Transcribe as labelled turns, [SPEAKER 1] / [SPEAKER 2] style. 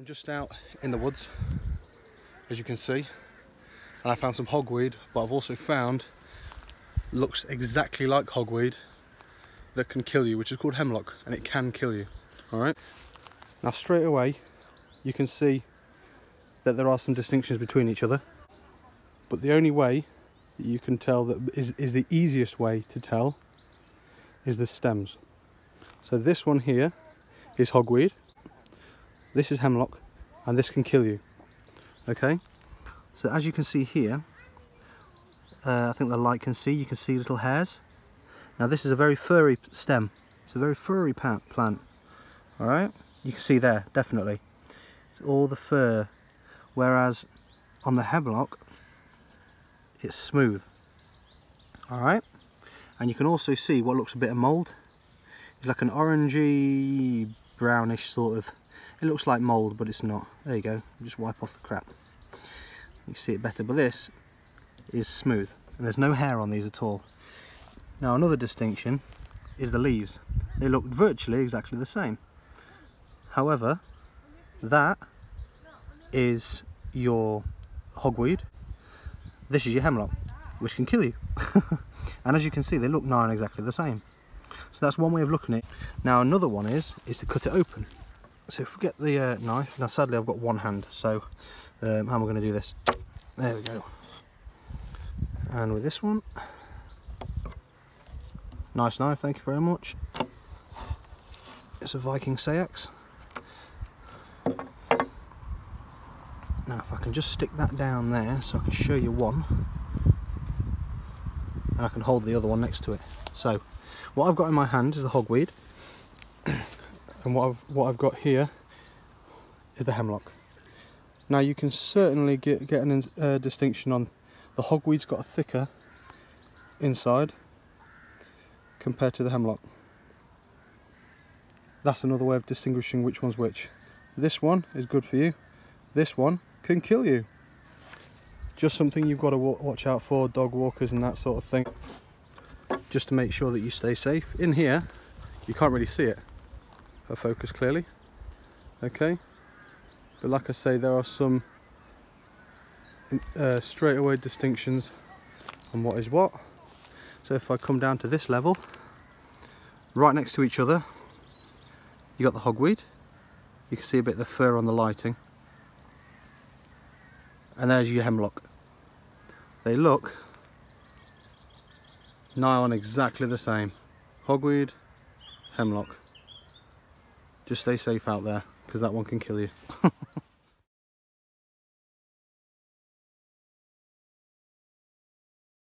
[SPEAKER 1] I'm just out in the woods, as you can see, and I found some hogweed, but I've also found looks exactly like hogweed that can kill you, which is called hemlock, and it can kill you. All right. Now straight away, you can see that there are some distinctions between each other, but the only way you can tell that is, is the easiest way to tell is the stems. So this one here is hogweed, this is hemlock, and this can kill you. Okay, so as you can see here, uh, I think the light can see, you can see little hairs. Now this is a very furry stem, it's a very furry plant. Alright, you can see there, definitely. It's all the fur, whereas on the hemlock, it's smooth. Alright, and you can also see what looks a bit of mould. It's like an orangey, brownish sort of it looks like mould, but it's not. There you go. Just wipe off the crap. You see it better. But this is smooth, and there's no hair on these at all. Now another distinction is the leaves. They look virtually exactly the same. However, that is your hogweed. This is your hemlock, which can kill you. and as you can see, they look on exactly the same. So that's one way of looking at it. Now another one is, is to cut it open. So if we get the uh, knife, now sadly I've got one hand, so um, how am I going to do this? There we go. And with this one, nice knife, thank you very much. It's a Viking seax. Now if I can just stick that down there so I can show you one and I can hold the other one next to it. So what I've got in my hand is the hogweed and what I've what I've got here is the hemlock. Now you can certainly get get a uh, distinction on the hogweed's got a thicker inside compared to the hemlock. That's another way of distinguishing which one's which. This one is good for you. This one can kill you. Just something you've got to watch out for, dog walkers and that sort of thing. Just to make sure that you stay safe. In here, you can't really see it a focus clearly. Okay. But like I say there are some uh, straightaway distinctions on what is what. So if I come down to this level right next to each other you got the hogweed. You can see a bit of the fur on the lighting. And there's your hemlock. They look nigh on exactly the same. Hogweed hemlock just stay safe out there because that one can kill you